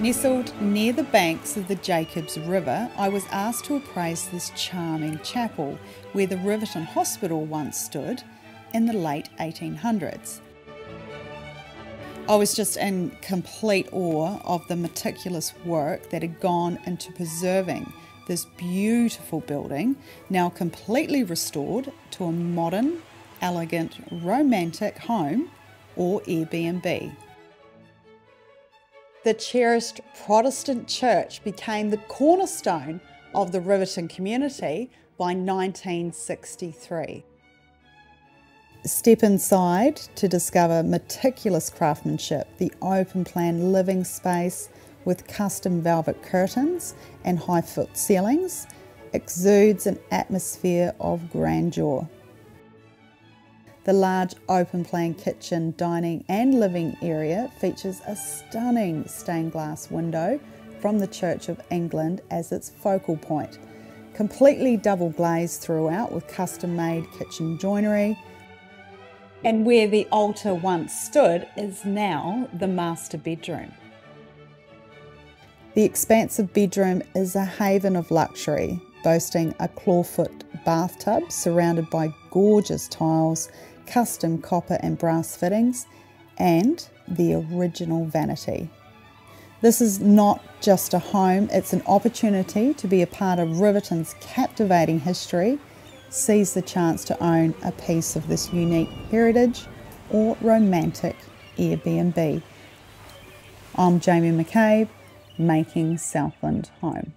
Nestled near the banks of the Jacobs River, I was asked to appraise this charming chapel where the Riverton Hospital once stood in the late 1800s. I was just in complete awe of the meticulous work that had gone into preserving this beautiful building, now completely restored to a modern, elegant, romantic home or Airbnb. The cherished Protestant church became the cornerstone of the Riverton community by 1963. Step inside to discover meticulous craftsmanship, the open plan living space with custom velvet curtains and high foot ceilings exudes an atmosphere of grandeur. The large open plan kitchen, dining, and living area features a stunning stained glass window from the Church of England as its focal point. Completely double glazed throughout with custom made kitchen joinery. And where the altar once stood is now the master bedroom. The expansive bedroom is a haven of luxury, boasting a clawfoot bathtub surrounded by gorgeous tiles custom copper and brass fittings, and the original vanity. This is not just a home, it's an opportunity to be a part of Riverton's captivating history, seize the chance to own a piece of this unique heritage or romantic Airbnb. I'm Jamie McCabe, making Southland home.